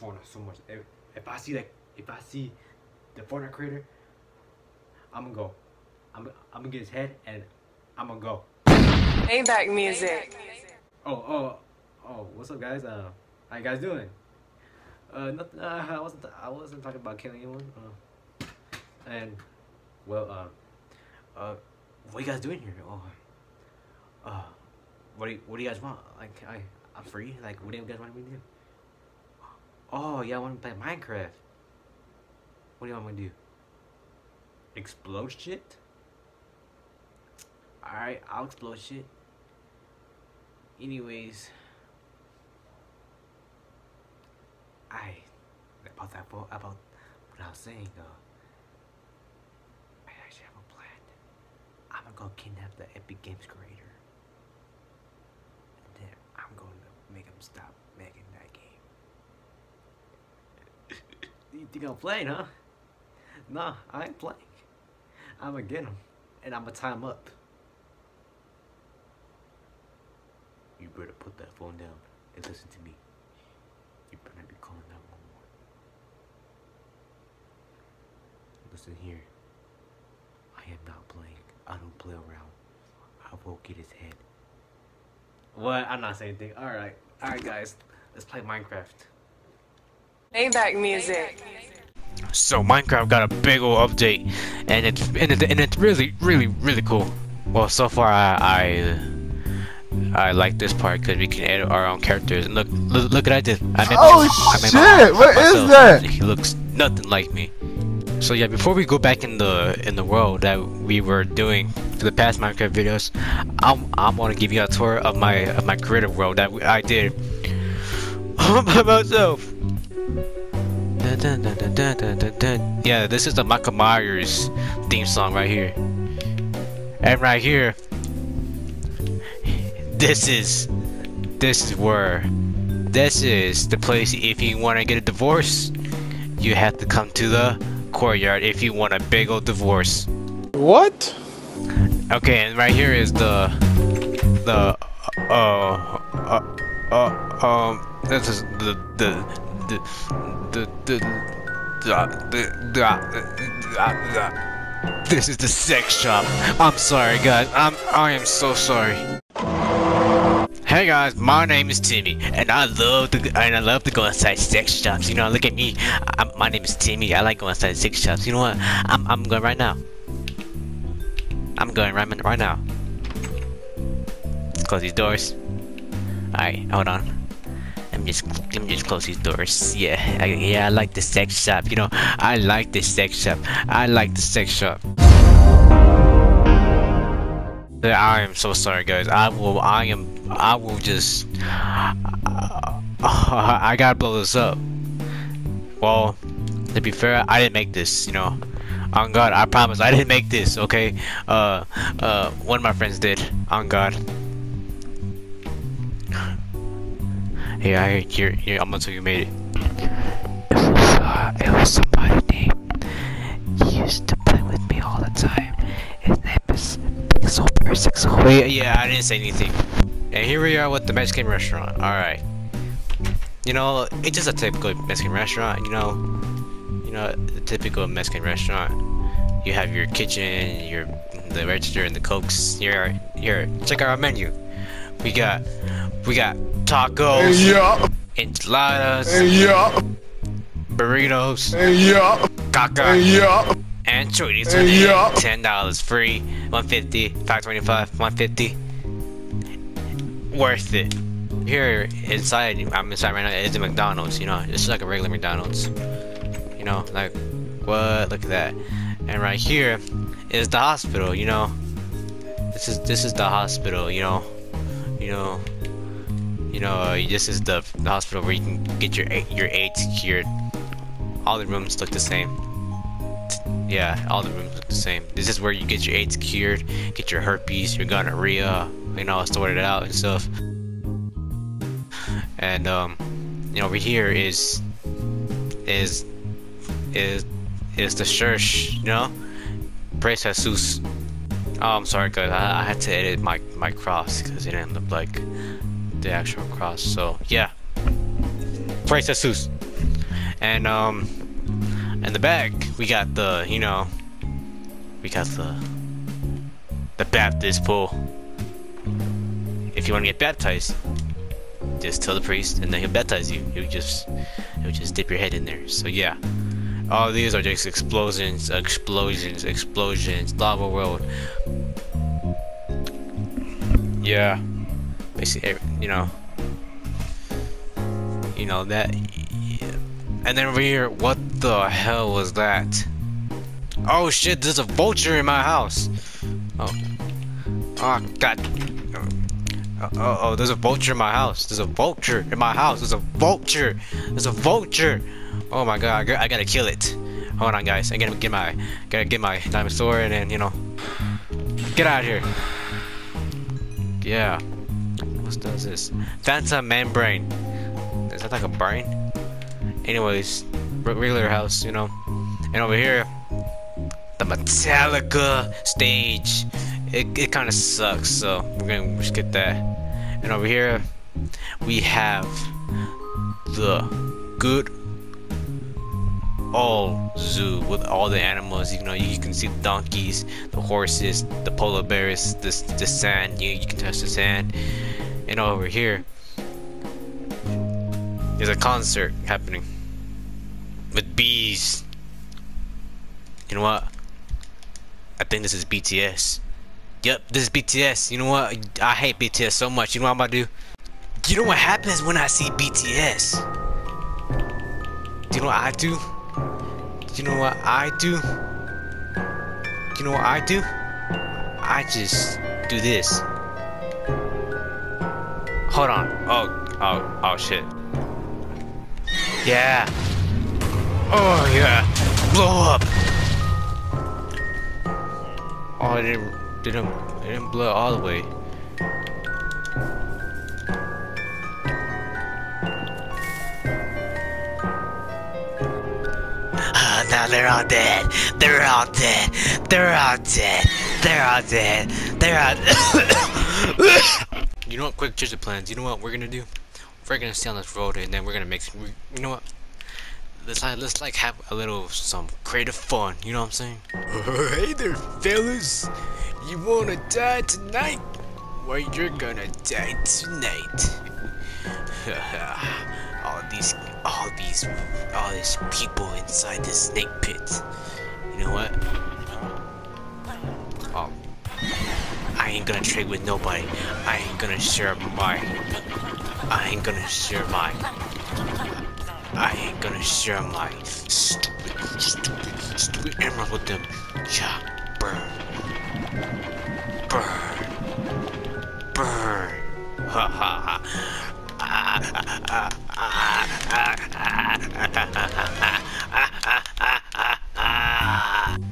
Fortnite so much. If, if I see that, if I see the Fortnite creator, I'm gonna go. I'm, I'm gonna get his head and I'm gonna go. Maybach music. Oh, oh, oh, what's up, guys? Uh, how you guys doing? Uh, nothing. Uh, I wasn't. I wasn't talking about killing anyone. Uh, and, well, uh, uh, what you guys doing here? Oh, uh, what do you, what do you guys want? Like, I, I'm free. Like, what do you guys want me to do? Oh, yeah, I want to play Minecraft. What do you want me to do? Explode shit? Alright, I'll explode shit. Anyways, I about that about about what I was saying though. I actually have a plan. I'm gonna go kidnap the Epic Games creator, and then I'm going to make him stop making that game. You think I'm playing, huh? Nah, I ain't playing. I'm gonna get him, and I'm gonna tie him up. You better put that phone down and listen to me. You better be calling 911. Listen here. I am not playing. I don't play around. I will get his head. What? I'm not saying anything. Alright. Alright, guys. Let's play Minecraft. Maybach music. So Minecraft got a big old update, and it's and, it, and it's really really really cool. Well, so far I I, I like this part because we can edit our own characters. And look look, look what I did. I made Oh, my, I made shit! my, What is myself. that? He looks nothing like me. So yeah, before we go back in the in the world that we were doing for the past Minecraft videos, I'm I'm gonna give you a tour of my of my creative world that I did all by myself. Dun, dun, dun. Yeah, this is the Michael Myers theme song right here. And right here, this is, this is where, this is the place if you want to get a divorce, you have to come to the courtyard if you want a big old divorce. What? Okay, and right here is the, the, uh, uh, uh, um, this is the, the, this is the sex shop. I'm sorry, guys. I'm, I am so sorry. Hey guys, my name is Timmy, and I love to and I love to go inside sex shops. You know, look at me. I'm, my name is Timmy. I like going inside sex shops. You know what? I'm I'm going right now. I'm going right right now. Close these doors. Alright, hold on. Just let me just close these doors. Yeah, I, yeah, I like the sex shop. You know, I like the sex shop. I like the sex shop. I am so sorry, guys. I will. I am. I will just. I gotta blow this up. Well, to be fair, I didn't make this. You know. On God, I promise, I didn't make this. Okay. Uh, uh, one of my friends did. On God. Hey, I hear. Here, I'm gonna tell you made it. It was. Uh, it was somebody named. He used to play with me all the time. His name is Pixel. Wait, yeah, I didn't say anything. And here we are with the Mexican restaurant. All right. You know, it's just a typical Mexican restaurant. You know, you know, the typical Mexican restaurant. You have your kitchen, your the register, and the cokes. Here, here, check out our menu. We got, we got tacos, Yeah. enchiladas, Yeah. burritos, Yeah. caca, Yeah. and chorizo. Yeah. Ten dollars free, one fifty, five twenty five, one fifty. Worth it. Here inside, I'm inside right now. It's a McDonald's. You know, it's like a regular McDonald's. You know, like what? Look at that. And right here is the hospital. You know, this is this is the hospital. You know, you know, you know. Uh, this is the, the hospital where you can get your your AIDS cured. All the rooms look the same. Yeah, all the rooms look the same. This is where you get your AIDS cured, get your herpes, your gonorrhea, you know, sort it out and stuff. And um, you know, over here is is is is the church, you know, praise Jesus. Oh, I'm sorry, guys. I, I had to edit my my cross because it didn't look like the actual cross. So yeah, praise Jesus. And um, in the back we got the you know, we got the the Baptist pool. If you want to get baptized, just tell the priest, and then he'll baptize you. He'll just he'll just dip your head in there. So yeah. All these are just explosions, explosions, explosions, lava world. Yeah, basically, you know, you know that. yeah. And then over here, what the hell was that? Oh shit! There's a vulture in my house. Oh, ah, oh god. Oh, oh, oh, there's a vulture in my house. There's a vulture in my house. There's a vulture. There's a vulture. Oh my god, I gotta- kill it. Hold on, guys. I gotta get my, gotta get my sword and then you know, get out of here. Yeah. What does this? Phantom membrane. Is that like a brain? Anyways, regular house, you know. And over here, the Metallica stage. It, it kind of sucks, so we're gonna skip that. And over here, we have the good old zoo with all the animals. You know, you can see the donkeys, the horses, the polar bears, the, the sand. You, you can touch the sand. And over here, there's a concert happening with bees. You know what? I think this is BTS. Yep, this is BTS. You know what? I hate BTS so much. You know what I'm about to do? You know what happens when I see BTS? Do you know what I do? You know what I do? Do you know what I do? I just do this. Hold on. Oh, oh, oh shit. Yeah. Oh yeah. Blow up. Oh, it didn't, didn't, it didn't blow all the way. Now they're all dead. They're all dead. They're all dead. They're all dead. They're all. you know what? Quick change of plans. You know what we're gonna do? We're gonna stay on this road and then we're gonna make. Some, you know what? Let's like let's like have a little some creative fun. You know what I'm saying? hey there, fellas. You wanna die tonight? Well, you're gonna die tonight. all these, all these, all these people inside the snake pit. You know what? Oh, I ain't gonna trade with nobody. I ain't gonna share my. I ain't gonna share my. I ain't gonna share my stupid, stupid, stupid emerald with them. Yeah, burn, burn, burn. Ha ha ha.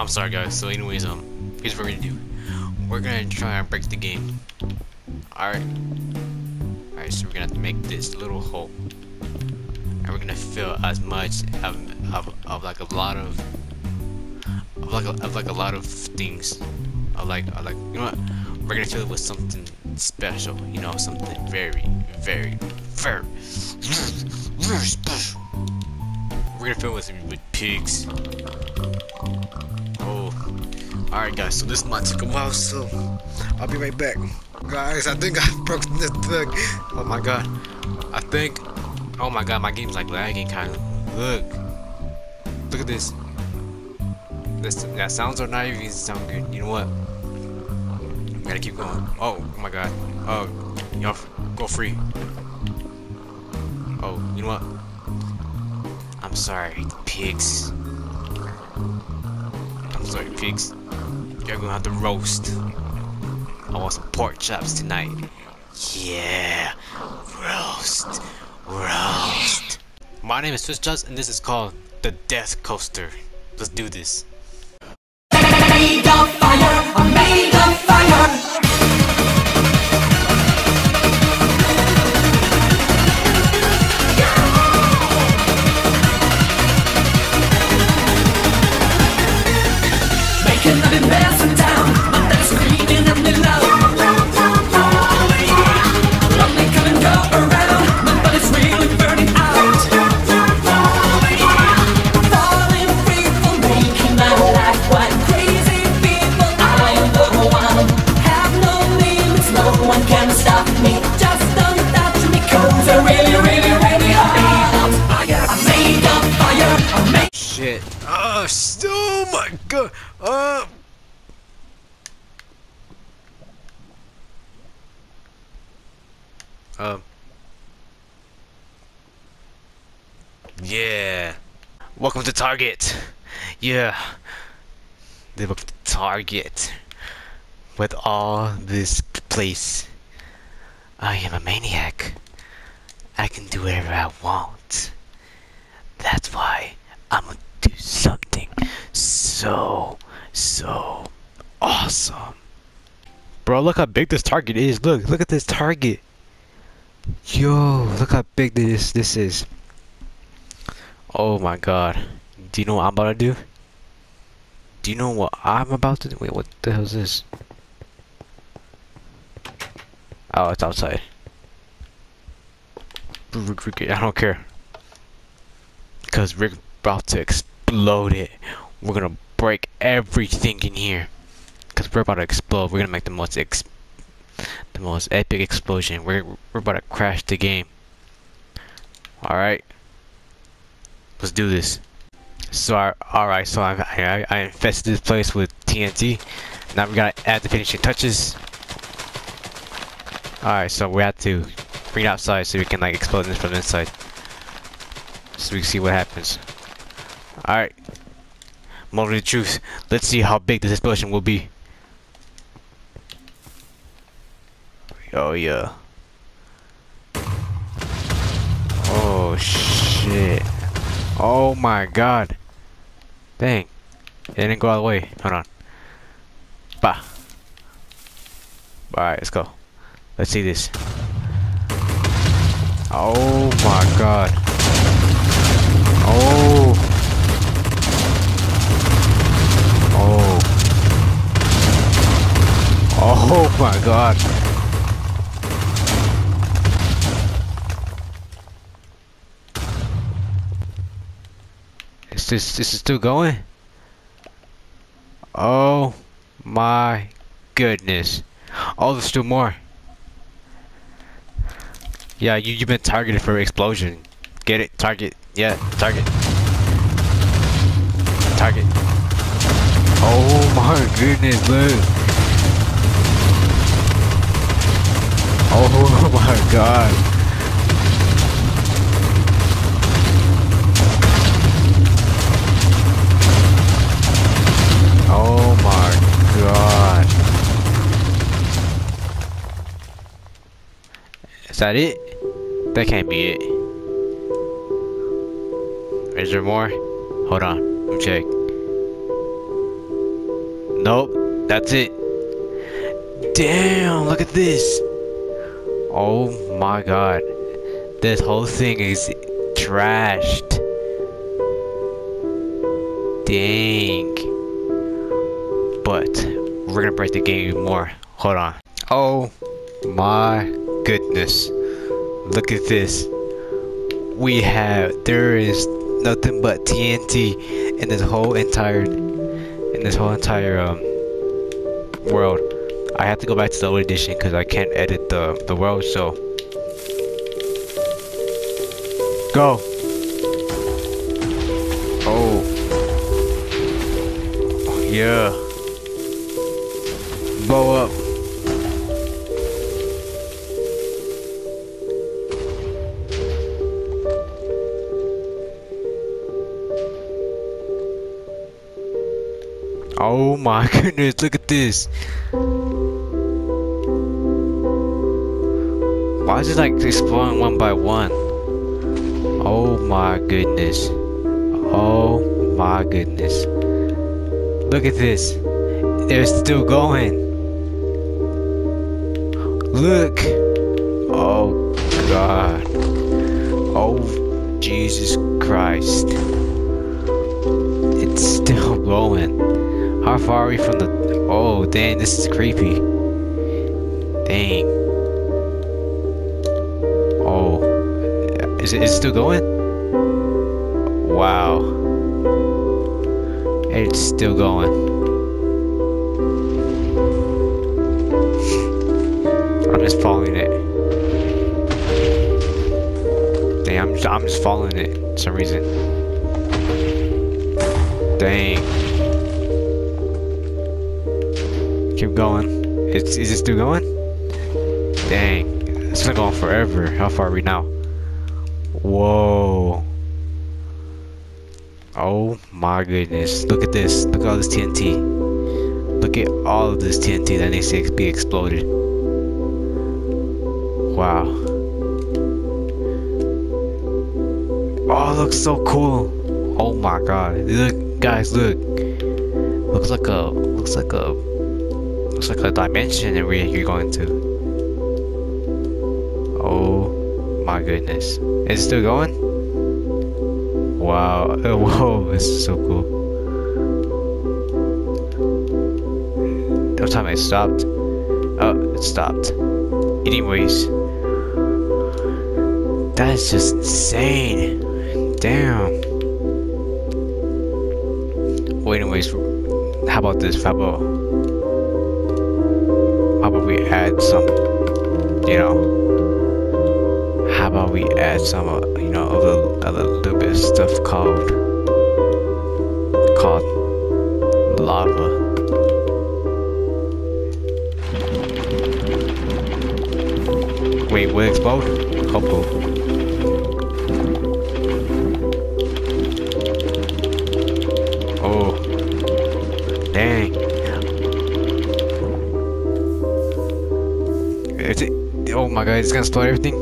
I'm sorry guys, so anyways, um, here's what we're gonna do. We're gonna try and break the game. Alright. Alright, so we're gonna have to make this little hole. And we're gonna fill as much of, of, of like a lot of of like a, of like a lot of things. Of like of like you know what? We're gonna fill it with something special, you know, something very, very, very, very special. We're gonna fill it with with pigs. Oh, all right, guys. So this might take a while, so I'll be right back, guys. I think I broke this thing. Oh my god. I think. Oh my god, my game's like lagging, kind of. Look. Look at this. This that sounds are not even sound good. You know what? Gotta keep going. Oh, oh my god. Oh, y'all go free. Oh, you know what? I'm sorry, pigs. I'm sorry, pigs. You're gonna have to roast. I want some pork chops tonight. Yeah, roast, roast. My name is Swiss Just, and this is called the Death Coaster. Let's do this. Yeah. Welcome to Target. Yeah. They look Target. With all this place. I am a maniac. I can do whatever I want. That's why I'm gonna do something so, so awesome. Bro, look how big this target is. Look, look at this target. Yo, look how big this this is. Oh my god. Do you know what I'm about to do? Do you know what I'm about to do? Wait, what the hell is this? Oh, it's outside. I don't care. Because we're about to explode it. We're gonna break everything in here. Because we're about to explode. We're gonna make the most ex the most epic explosion. We're, we're about to crash the game. Alright. Let's do this. So, alright, so I, I, I infested this place with TNT. Now we gotta add the finishing touches. Alright, so we have to bring it outside so we can like explode this from inside. So we can see what happens. Alright. Moment of the truth. Let's see how big this explosion will be. Oh yeah. Oh shit. Oh my god. Dang. It didn't go all the way. Hold on. Bah. Alright, let's go. Let's see this. Oh my god. Oh. Oh. Oh my god. This this is still going? Oh my goodness. Oh, there's still more. Yeah, you, you've been targeted for explosion. Get it? Target. Yeah, target. Target. Oh my goodness, look. Oh my god. That it? That can't be it. Is there more? Hold on. Let me check. Nope. That's it. Damn, look at this. Oh my god. This whole thing is trashed. Dang. But we're gonna break the game even more. Hold on. Oh my goodness. Look at this. We have there is nothing but TNT in this whole entire in this whole entire um world. I have to go back to the old edition because I can't edit the the world so go oh yeah blow up Oh my goodness, look at this. Why is it like exploding one by one? Oh my goodness. Oh my goodness. Look at this. They're still going. Look. Oh God. Oh Jesus Christ. It's still going. How far are we from the... Oh, dang, this is creepy. Dang. Oh. Is it, is it still going? Wow. It's still going. I'm just following it. Dang, I'm just, I'm just following it for some reason. Dang. Keep going. It's, is it still going? Dang. It's been going forever. How far are we now? Whoa. Oh my goodness. Look at this. Look at all this TNT. Look at all of this TNT that needs to be exploded. Wow. Oh, looks so cool. Oh my god. Look, guys, look. Looks like a, looks like a, looks like a dimension we you're going to. Oh my goodness. Is it still going? Wow. Oh, whoa, this is so cool. What time it stopped? Oh, it stopped. Anyways. That is just insane. Damn. Well, anyways, how about this? About we add some, you know, how about we add some, uh, you know, of of little bit of stuff called called lava. Wait, will explode? Hopefully. It's gonna explode everything?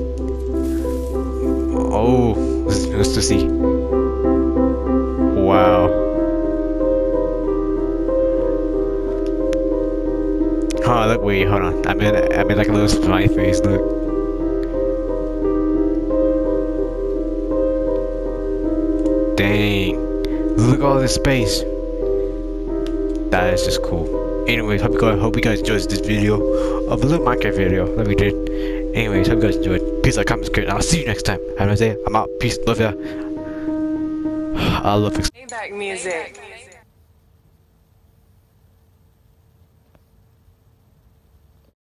Oh, let's to see. Wow. Oh, look, wait, hold on. I made, I made like a little smiley face, look. Dang. Look at all this space. That is just cool. Anyways, hope you guys hope you guys enjoyed this video of a little Minecraft video that we did. Anyways, hope you guys enjoyed. Peace out, comments, great. I'll see you next time. Nice day. I'm out. Peace. Love ya. I love Maybach music.